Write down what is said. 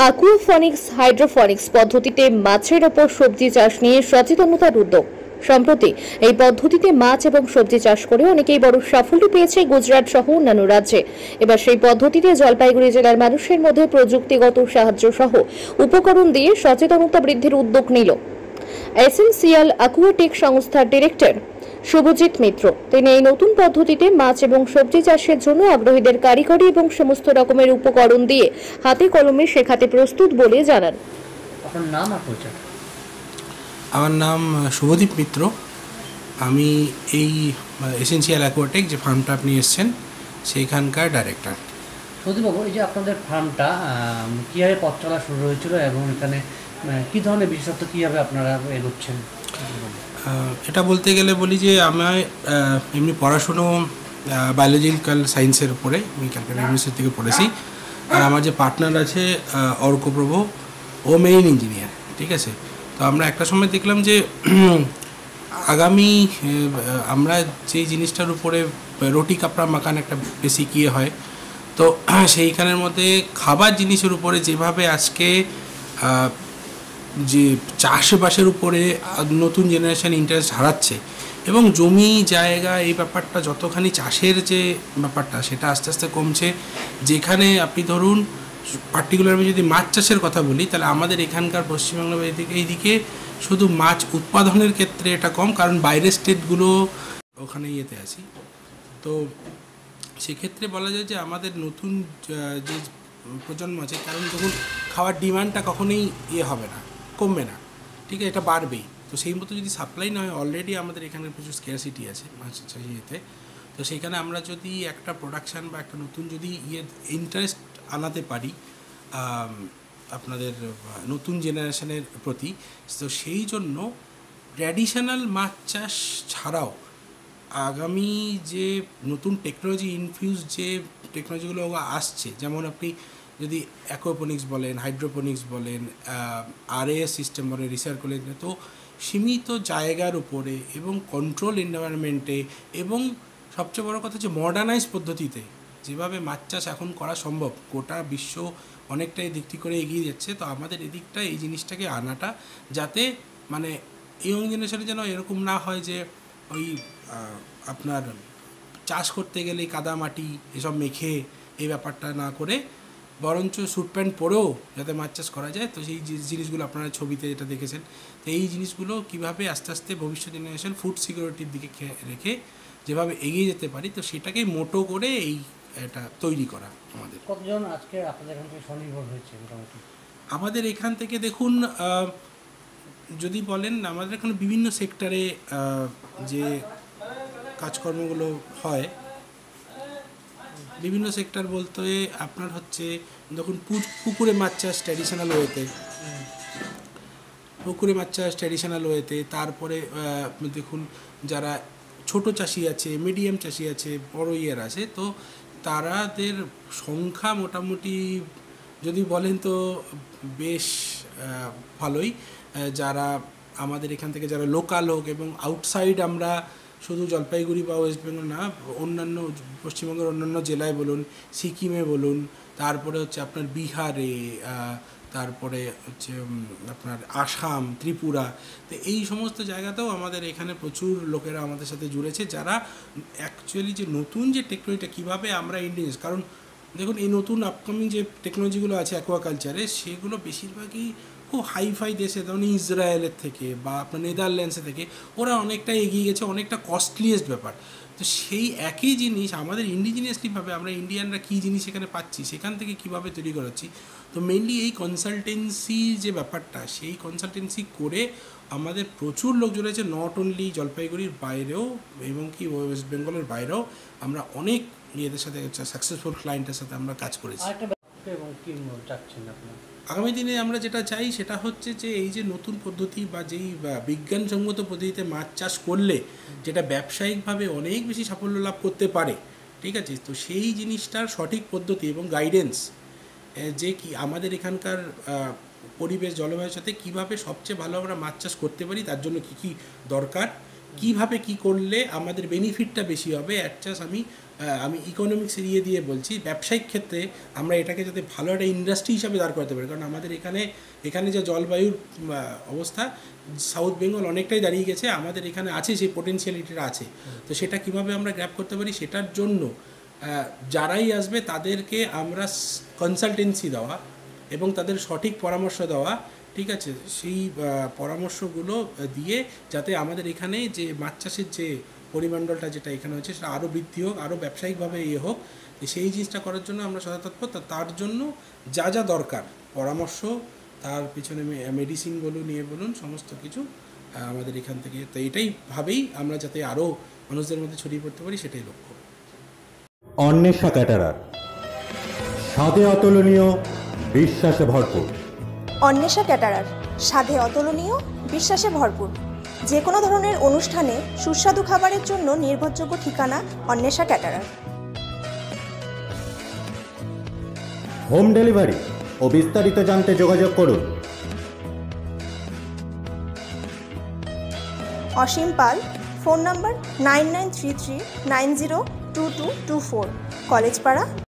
আকুয়াফনিক্স হাইড্রোফনিক্স পদ্ধতিতে মাছের ওপর সবজি চাষ নিয়ে সচেতনতার উদ্যোগ। সম্প্রতি এই পদ্ধতিতে মাছ এবং সবজি চাষ করে অনেকেই বড় সাফল্য পেয়েছে গুজরাট সহ অন্যান্য রাজ্যে। এবার সেই পদ্ধতিতে জলপাইগুড়ি জেলার মানুষের মধ্যে প্রযুক্তিগত সাহায্য সহ উপকরণ দিয়ে সচেতনতা বৃদ্ধির উদ্যোগ নিল। এসেন্সিয়াল অ্যাকুয়াটিক সংস্থার ডিরেক্টর শুভজিৎ মিত্র। তিনি এই নতুন পদ্ধতিতে মাছ এবং সবজি চাষের জন্য আগ্রহীদের কারিগরি এবং সমস্ত রকমের উপকরণ দিয়ে হাতে কলমে শেখাতে প্রস্তুত বলে জানান। আপনার নাম আর পরিচয়? আমার নাম শুভদীপ মিত্র। আমি এই এসেন্সিয়াল অ্যাকোয়াটেক যে ফার্মটা আপনি এসছেন সেইখানকার ডাইরেক্টর সৌদীবাবু এই যে আপনাদের ফার্মটা কীভাবে পথ চলা শুরু হয়েছিল এবং এখানে কী ধরনের বিশেষত্ব কীভাবে আপনারা এগোচ্ছেন? এটা বলতে গেলে বলি যে আমার এমনি পড়াশুনো বায়োলজিক্যাল সায়েন্সের উপরে, আমি ক্যালকাটা ইউনিভার্সিটি থেকে পড়েছি। আর আমার যে পার্টনার আছে অর্কপ্রভ, ও মেইন ইঞ্জিনিয়ার ঠিক আছে? তো আমরা একটা সময় দেখলাম যে, আগামী আমরা যেই জিনিসটার উপরে রুটি কাপড়া মাখান একটা বেশি ইয়ে হয়, তো সেইখানের মধ্যে খাবার জিনিসের উপরে যেভাবে আজকে যে চাষবাসের উপরে নতুন জেনারেশান ইন্টারেস্ট হারাচ্ছে এবং জমি, জায়গা এই ব্যাপারটা যতখানি চাষের যে ব্যাপারটা সেটা আস্তে আস্তে কমছে। যেখানে আপনি ধরুন পার্টিকুলার আমি যদি মাছ চাষের কথা বলি, তাহলে আমাদের এখানকার পশ্চিমবাংলা এইদিকে শুধু মাছ উৎপাদনের ক্ষেত্রে এটা কম, কারণ বাইরের স্টেটগুলো ওখানে ইয়েতে আছি। তো সেক্ষেত্রে বলা যায় যে আমাদের নতুন যে প্রজন্ম আছে, কারণ যখন খাওয়ার ডিমান্ডটা কখনোই ইয়ে হবে না। কমবে না। ঠিক আছে, এটা বাড়বেই। তো সেই মতো যদি সাপ্লাই না হয় অলরেডি আমাদের এখানে প্রচুর স্কেয়ারসিটি আছে মাছ চাষিতে তো সেইখানে আমরা যদি একটা প্রোডাকশান বা একটা নতুন যদি ইয়ে ইন্টারেস্ট আনাতে পারি আপনাদের, নতুন জেনারেশনের প্রতি, তো সেই জন্য ট্র্যাডিশনাল মাছ চাষ ছাড়াও আগামী যে নতুন টেকনোলজি ইনফিউজ যে টেকনোলজিগুলো আসছে, যেমন আপনি যদি অ্যাকোপনিক্স বলেন হাইড্রোপনিক্স বলেন আরএএস সিস্টেম বলেন রিসার্কুলেট তো সীমিত জায়গার উপরে এবং কন্ট্রোল এনভায়রনমেন্টে এবং সবচেয়ে বড় কথা হচ্ছে মডার্নাইজ পদ্ধতিতে যেভাবে মাছ চাষ এখন করা সম্ভব, গোটা বিশ্ব অনেকটাই দিকটি করে এগিয়ে যাচ্ছে, তো আমাদের এদিকটা এই জিনিসটাকে আনাটা যাতে মানে ইয়ং জেনারেশনে যেন এরকম না হয় যে ওই আপনার চাষ করতে গেলে কাদা মাটি এসব মেখে এই ব্যাপারটা না করে বরঞ্চ স্যুট প্যান্ট পরেও যাতে মাছ চাষ করা যায়। তো সেই জিনিসগুলো আপনারা ছবিতে যেটা দেখেছেন। তো এই জিনিসগুলো কীভাবে আস্তে আস্তে ভবিষ্যৎ জেনারেশন ফুড সিকিউরিটির দিকে রেখে যেভাবে এগিয়ে যেতে পারি তো সেটাকেই মোটো করে এই এটা তৈরি করা আমাদের। কতজন আজকে আপনাদের এখান থেকে স্বনির্ভর হয়েছে মোটামুটি? আমাদের এখান থেকে দেখুন যদি বলেন আমাদের এখানে বিভিন্ন সেক্টরে যে কাজকর্মগুলো হয় বিভিন্ন সেক্টর বলতে আপনার হচ্ছে দেখুন পুকুরে মাছ চাষ ট্র্যাডিশনাল ওয়েতে পুকুরে মাছ চাষ ট্র্যাডিশনাল ওয়েতে তারপরে দেখুন যারা ছোট চাষি আছে মিডিয়াম চাষি আছে, বড় ইয়ের আছে, তো তারাদের সংখ্যা মোটামুটি যদি বলেন তো বেশ ভালোই। যারা আমাদের এখান থেকে যারা লোকাল হোক এবং আউটসাইড আমরা শুধু জলপাইগুড়ি বা ওয়েস্ট বেঙ্গল না, অন্যান্য পশ্চিমবঙ্গের অন্যান্য জেলায় বলুন, সিকিমে বলুন, তারপরে হচ্ছে আপনার বিহারে তারপরে হচ্ছে আপনার আসাম, ত্রিপুরা, তো এই সমস্ত জায়গাতেও আমাদের এখানে প্রচুর লোকেরা আমাদের সাথে জুড়েছে যারা অ্যাকচুয়ালি যে নতুন যে টেকনোলজিটা কীভাবে আমরা ইন্ডিয়ান্স কারণ দেখুন এই নতুন আপকামিং যে টেকনোলজিগুলো আছে অ্যাকোয়াকালচারে সেগুলো বেশিরভাগই খুব হাইফাই দেশে, যেমন ইসরায়েলের থেকে বা আপনার নেদারল্যান্ডসে থেকে, ওরা অনেকটা এগিয়ে গেছে, অনেকটা কস্টলিয়েস্ট ব্যাপার। তো সেই একই জিনিস আমাদের ইন্ডিজিনিয়াসলিভাবে আমরা ইন্ডিয়ানরা কী জিনিস এখানে পাচ্ছি, সেখান থেকে কীভাবে তৈরি করাচ্ছি, তো মেনলি এই কনসালটেন্সি যে ব্যাপারটা, সেই কনসালটেন্সি করে আমাদের প্রচুর লোক জড়েছে নট অনলি জলপাইগুড়ির বাইরেও এবং কি ওয়েস্ট বেঙ্গলের বাইরেও আমরা অনেক ইয়েদের সাথে সাকসেসফুল ক্লায়েন্টের সাথে আমরা কাজ করেছি। এবং চাচ্ছেন আগামী দিনে আমরা যেটা চাই সেটা হচ্ছে যে এই যে নতুন পদ্ধতি বা যেই, বা বিজ্ঞানসম্মত পদ্ধতিতে মাছ চাষ করলে যেটা ব্যবসায়িকভাবে অনেক বেশি সাফল্য লাভ করতে পারে, ঠিক আছে? তো সেই জিনিসটার সঠিক পদ্ধতি এবং গাইডেন্স যে কি আমাদের এখানকার পরিবেশ, জলবায়ুর সাথে কীভাবে সবচেয়ে ভালো আমরা মাছ চাষ করতে পারি, তার জন্য কি কি দরকার? কীভাবে কি করলে আমাদের বেনিফিটটা বেশি হবে অ্যাডজাস্ট আমি আমি ইকোনমিক্স এরিয়ে দিয়ে বলছি ব্যবসায়িক ক্ষেত্রে আমরা এটাকে যাতে ভালো একটা ইন্ডাস্ট্রি হিসাবে দাঁড় করতে পারি। কারণ আমাদের এখানে এখানে যে জলবায়ুর অবস্থা সাউথ বেঙ্গল অনেকটাই দাঁড়িয়ে গেছে আমাদের এখানে আছে সেই পোটেনশিয়ালিটিটা আছে। তো সেটা কীভাবে আমরা গ্র্যাপ করতে পারি সেটার জন্য যারাই আসবে তাদেরকে আমরা কনসালটেন্সি দেওয়া এবং তাদের সঠিক পরামর্শ দেওয়া ঠিক আছে, সেই পরামর্শগুলো দিয়ে যাতে আমাদের এখানে যে মাছ চাষের যে পরিমণ্ডলটা যেটা এখানে হচ্ছে, সেটা আরও বৃদ্ধি হোক আরও ব্যবসায়িকভাবে ইয়ে হোক সেই জিনিসটা করার জন্য আমরা সদা তৎপর। তা- তার জন্য যা যা দরকার, পরামর্শ, তার পিছনে মেডিসিন বলুন ইয়ে বলুন, সমস্ত কিছু আমাদের এখান থেকে। তো এটাই ভাবেই আমরা যাতে আরও মানুষদের মধ্যে ছড়িয়ে পড়তে পারি, সেটাই লক্ষ্য। অন্বেষা ক্যাটারার স্বাদে অতুলনীয়, বিশ্বাসে ভরপুর। অন্বেষা ক্যাটারার স্বাদে অতুলনীয় বিশ্বাসে ভরপুর। যে কোনো ধরনের অনুষ্ঠানে সুস্বাদু খাবারের জন্য নির্ভরযোগ্য ঠিকানা অন্বেষা ক্যাটারার। হোম ডেলিভারি ও বিস্তারিত জানতে যোগাযোগ করুন। Asim Pal phone number nine nine three three nine zero two two two four Collegepara